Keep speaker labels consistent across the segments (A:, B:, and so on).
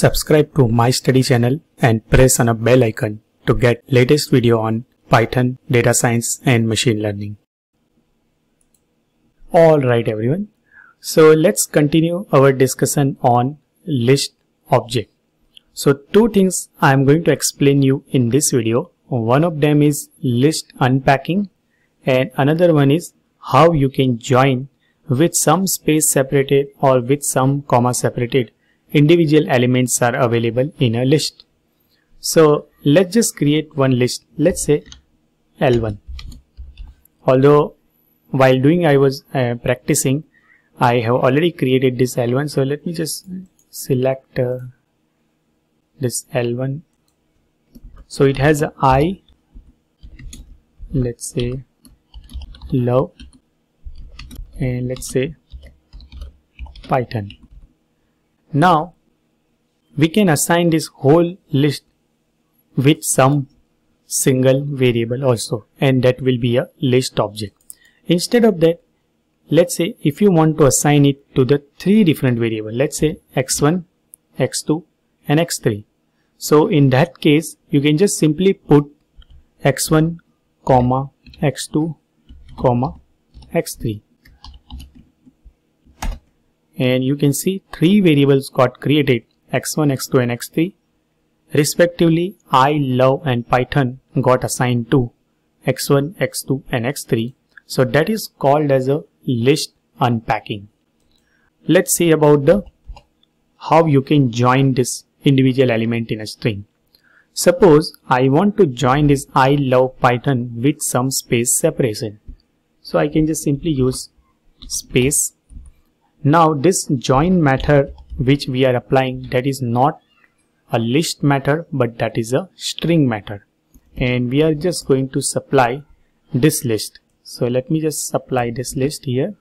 A: Subscribe to MyStudy channel and press on a bell icon to get latest video on Python, data science and machine learning. Alright everyone. So let's continue our discussion on list object. So two things I am going to explain you in this video. One of them is list unpacking and another one is how you can join with some space separated or with some comma separated individual elements are available in a list. So let's just create one list. Let's say L1. Although while doing I was uh, practicing, I have already created this L1. So let me just select uh, this L1. So it has I, let's say love and let's say Python. Now we can assign this whole list with some single variable also and that will be a list object. Instead of that let's say if you want to assign it to the three different variable let's say x1 x2 and x3 so in that case you can just simply put x1 comma x2 comma x3 and you can see three variables got created x1 x2 and x3 respectively i love and python got assigned to x1 x2 and x3 so that is called as a list unpacking. Let's see about the how you can join this individual element in a string. Suppose i want to join this i love python with some space separation. So i can just simply use space now this join method which we are applying that is not a list method but that is a string method and we are just going to supply this list. So let me just supply this list here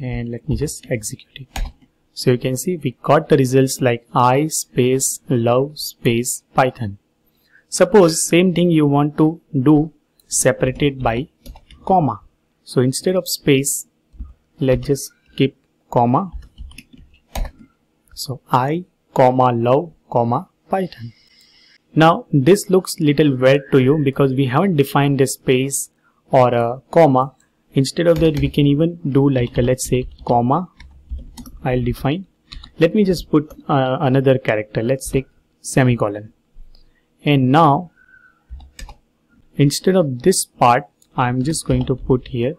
A: and let me just execute it. So you can see we got the results like i space love space python. Suppose same thing you want to do separated by comma. So instead of space let's just comma so i comma love comma python. Now this looks little weird to you because we haven't defined a space or a comma. Instead of that we can even do like a, let's say comma i'll define. Let me just put uh, another character let's say semicolon. And now instead of this part i'm just going to put here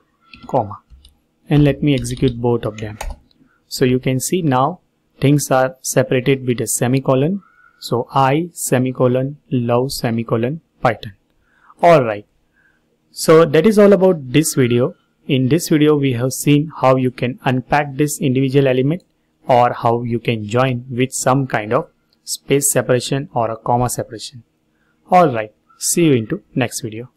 A: comma. And let me execute both of them so you can see now things are separated with a semicolon. So I semicolon love semicolon Python. Alright. So that is all about this video. In this video we have seen how you can unpack this individual element or how you can join with some kind of space separation or a comma separation. Alright. See you into next video.